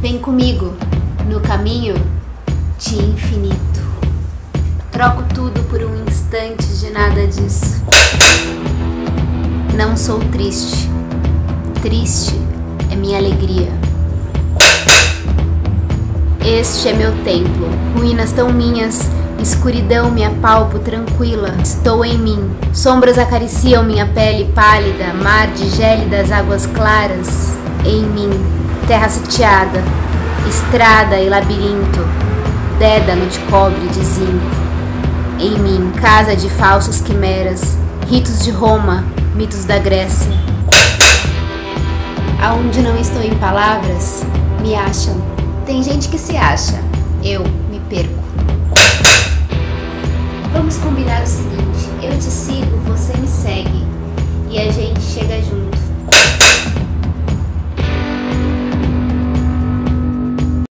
Vem comigo no caminho de infinito. Troco tudo por um instante de nada disso. Não sou triste. Triste é minha alegria. Este é meu templo, ruínas tão minhas, escuridão me apalpo tranquila, estou em mim. Sombras acariciam minha pele pálida, mar de gélidas águas claras, em mim. Terra sitiada, estrada e labirinto, dédalo de cobre e de zinco. Em mim, casa de falsas quimeras, ritos de Roma, mitos da Grécia. Aonde não estou em palavras, me acham. Tem gente que se acha, eu me perco. Vamos combinar o seguinte: eu te sigo, você me segue